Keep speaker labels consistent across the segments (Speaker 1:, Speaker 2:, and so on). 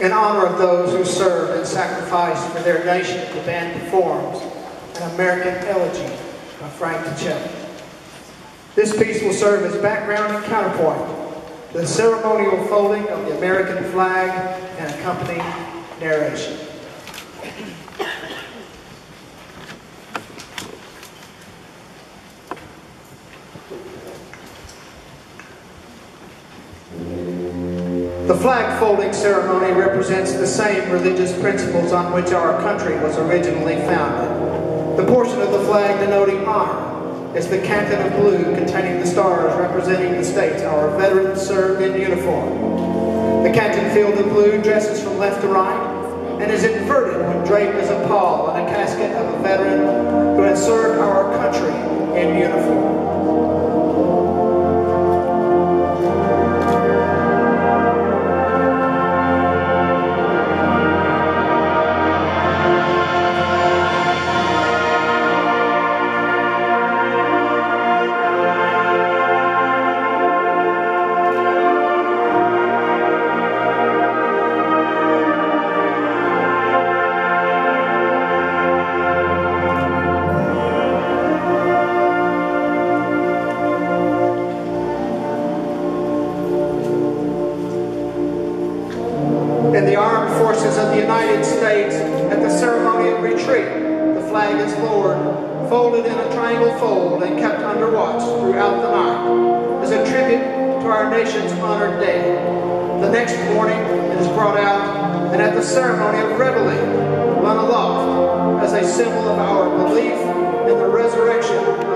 Speaker 1: in honor of those who served and sacrificed for their nation, the band performs an American Elegy by Frank Ticheli. This piece will serve as background and counterpoint to the ceremonial folding of the American flag and accompanying narration. The flag folding ceremony represents the same religious principles on which our country was originally founded. The portion of the flag denoting honor is the canton of blue containing the stars representing the states our veterans served in uniform. The canton field of blue dresses from left to right and is inverted when draped as a pall on a casket of a veteran who had served our country in uniform. the United States at the ceremony of retreat, the flag is lowered, folded in a triangle fold and kept under watch throughout the night as a tribute to our nation's honored day. The next morning it is brought out and at the ceremony of reveille, run aloft as a symbol of our belief in the resurrection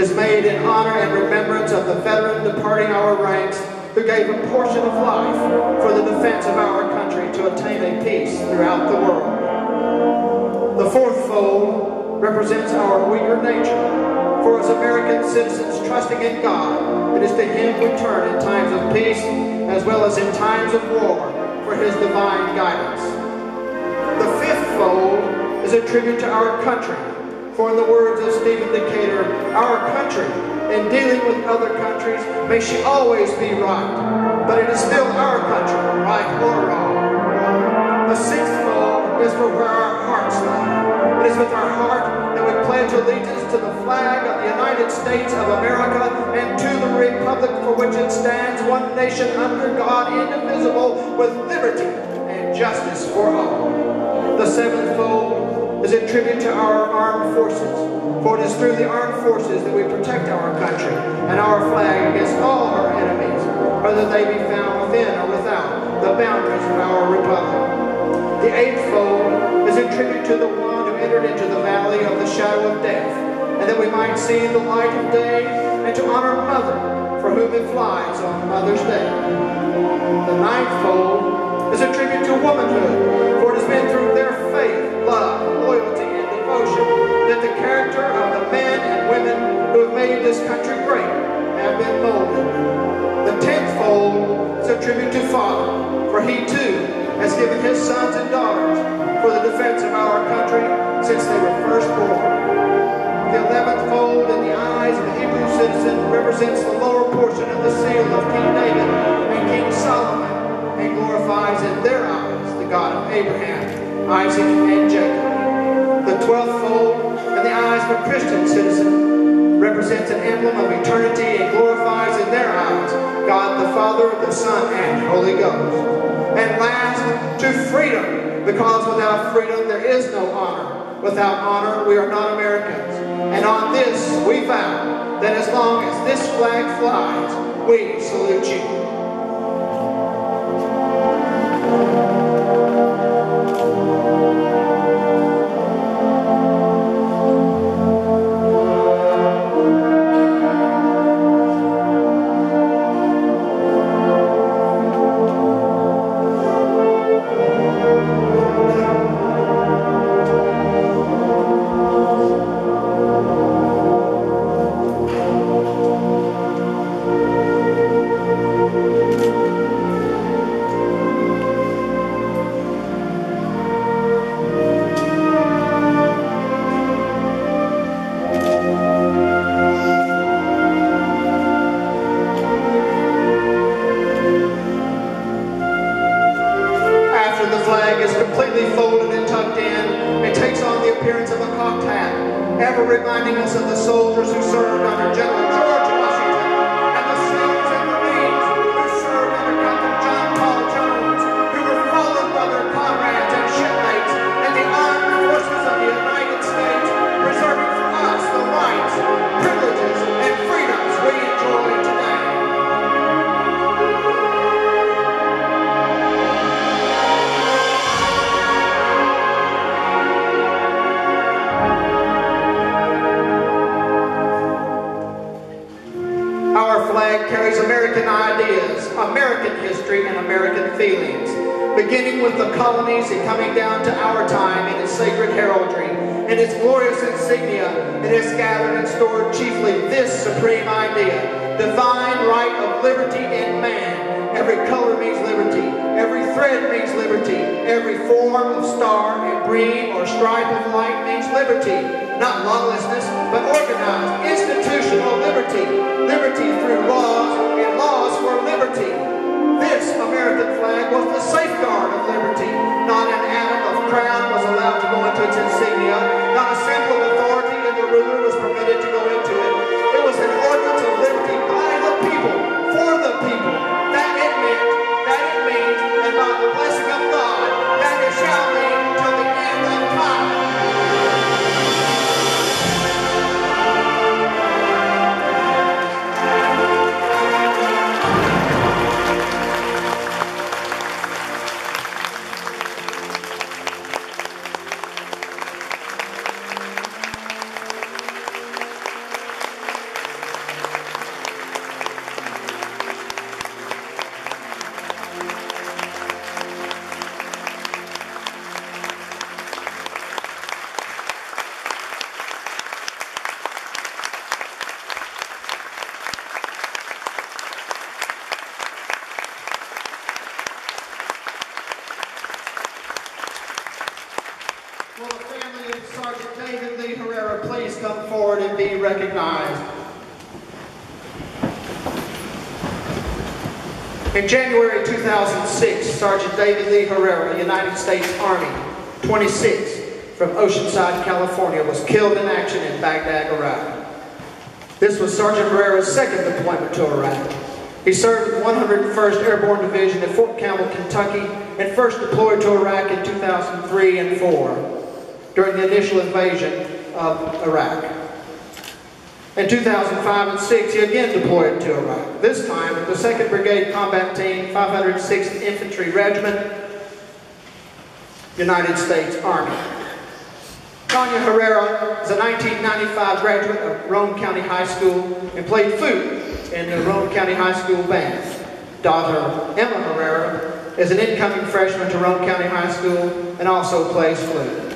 Speaker 1: is made in honor and remembrance of the veteran departing our ranks who gave a portion of life for the defense of our country to attain a peace throughout the world. The fourth fold represents our weaker nature, for as American citizens trusting in God, it is to Him we turn in times of peace as well as in times of war for His divine guidance. The fifth fold is a tribute to our country for in the words of Stephen Decatur, our country, in dealing with other countries, may she always be right. But it is still our country, right or wrong. The sixth law is for where our hearts lie. It is with our heart that we pledge allegiance to the flag of the United States of America and to the republic for which it stands, one nation under God, indivisible, with liberty and justice for all. The seventh fold is a tribute to our armed forces, for it is through the armed forces that we protect our country and our flag against all our enemies, whether they be found within or without the boundaries of our republic. The eightfold is a tribute to the one who entered into the valley of the shadow of death, and that we might see the light of day, and to honor Mother, for whom it flies on Mother's Day. The ninthfold is a tribute to womanhood, for it has been through that the character of the men and women who have made this country great have been molded. The tenfold is a tribute to Father, for he too has given his sons and daughters for the defense of our country since they were first born. The eleventh fold in the eyes of the Hebrew citizen represents the lower portion of the seal of King David and King Solomon and glorifies in their eyes the God of Abraham, Isaac, and Jacob. The twelfth fold in the eyes of a Christian citizen represents an emblem of eternity and glorifies in their eyes God the Father, the Son, and Holy Ghost. And last, to freedom, because without freedom there is no honor. Without honor, we are not Americans. And on this, we vow that as long as this flag flies, we salute you. ever reminding us of the soldiers who served under General George. Flag carries American ideas, American history, and American feelings, beginning with the colonies and coming down to our time in its sacred heraldry. In its glorious insignia, it has gathered and stored chiefly this supreme idea, divine right of liberty in man. Every color means liberty. Every thread means liberty. Every form of star and bream or stripe of light means liberty not lawlessness, but organized, institutional liberty. Liberty through laws Will the family of Sergeant David Lee Herrera please come forward and be recognized? In January 2006, Sergeant David Lee Herrera, United States Army, 26, from Oceanside, California, was killed in action in Baghdad, Iraq. This was Sergeant Herrera's second deployment to Iraq. He served with the 101st Airborne Division at Fort Campbell, Kentucky, and first deployed to Iraq in 2003 and 4 during the initial invasion of Iraq. In 2005 and 6, he again deployed to Iraq, this time the 2nd Brigade Combat Team, 506th Infantry Regiment, United States Army. Tanya Herrera is a 1995 graduate of Roane County High School and played flute in the Roane County High School band. Daughter Emma Herrera is an incoming freshman to Roane County High School and also plays flute.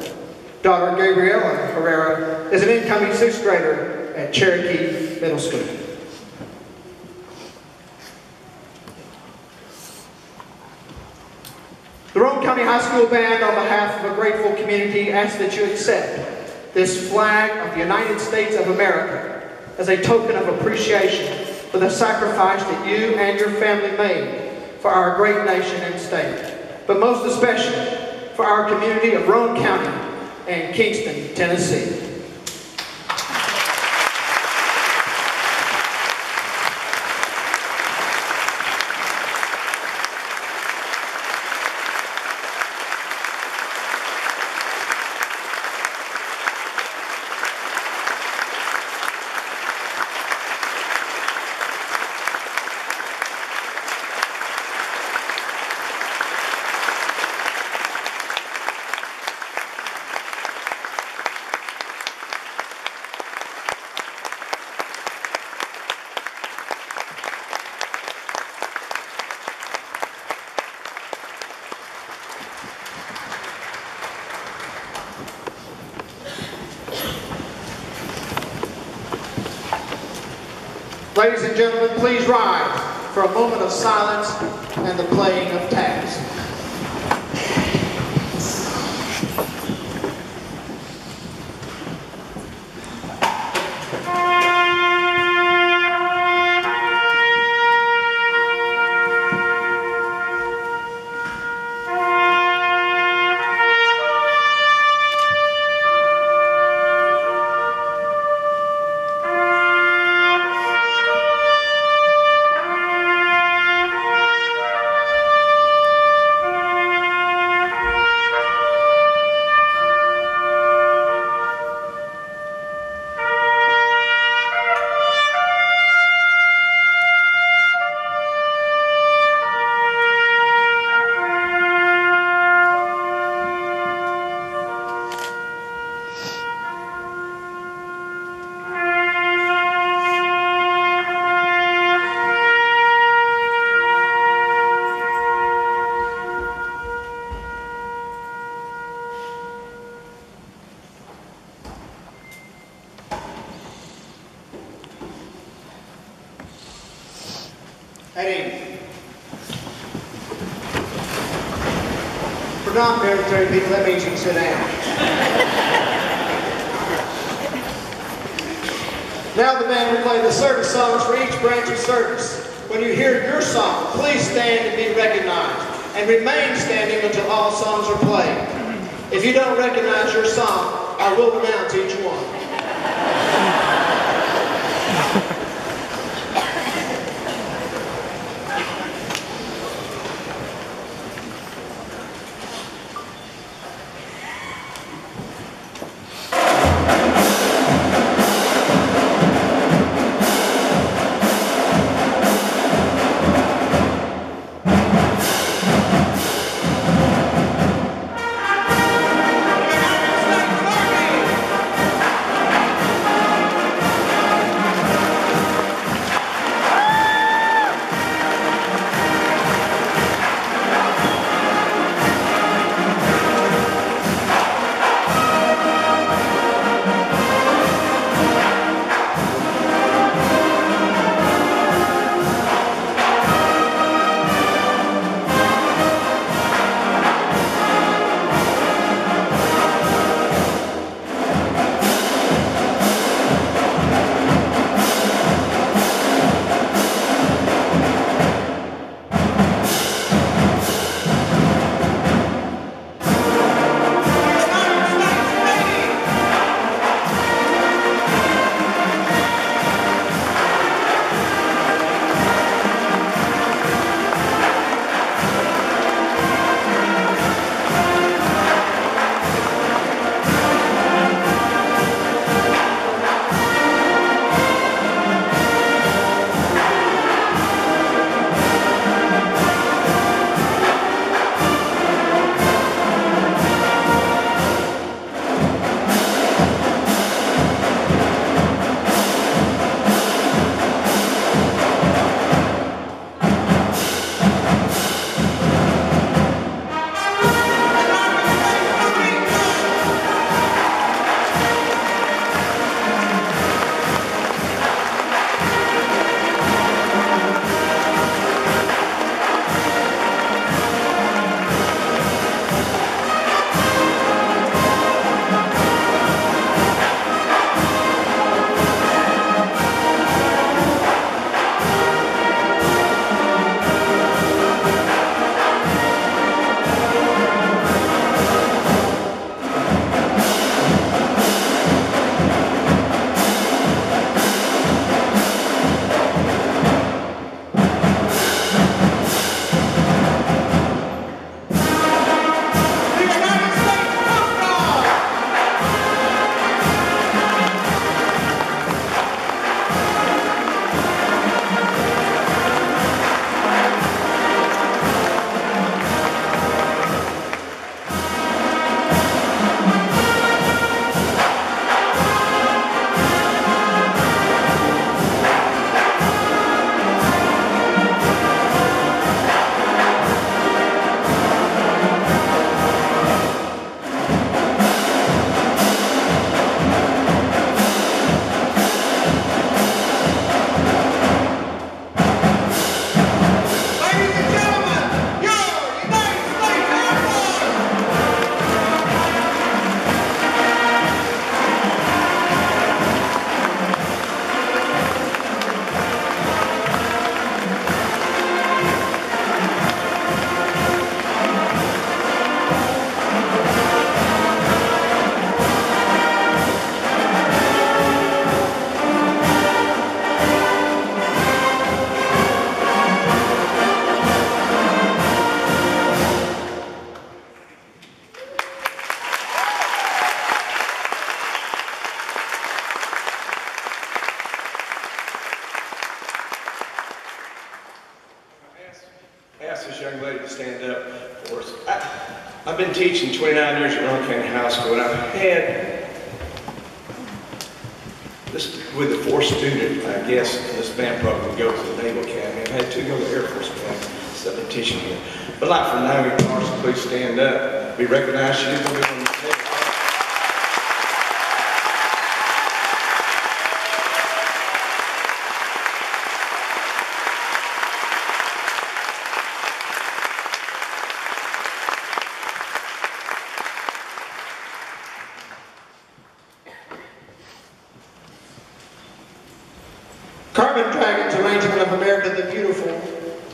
Speaker 1: Daughter Gabriela Herrera is an incoming sixth grader at Cherokee Middle School. The Roane County High School Band, on behalf of a grateful community, asks that you accept this flag of the United States of America as a token of appreciation for the sacrifice that you and your family made for our great nation and state, but most especially for our community of Roane County and Kingston, Tennessee. Ladies and gentlemen, please rise for a moment of silence and the playing of taps. For non-military people, that means you can sit down. now the band will play the service songs for each branch of service. When you hear your song, please stand and be recognized, and remain standing until all songs are played. If you don't recognize your song, I will announce each one.
Speaker 2: I've been teaching 29 years at Roane County High School, and I've had this with the four student, I guess, this band program go to the Naval Academy. I've had two go to the Air Force Academy, I've been teaching here. But like for now, guitars, please stand up. Be recognized. She's going to on the table.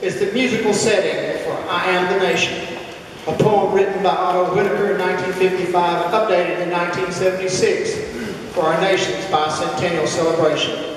Speaker 1: is the musical setting for I Am the Nation, a poem written by Otto Whitaker in 1955 and updated in 1976 for our nation's bicentennial celebration.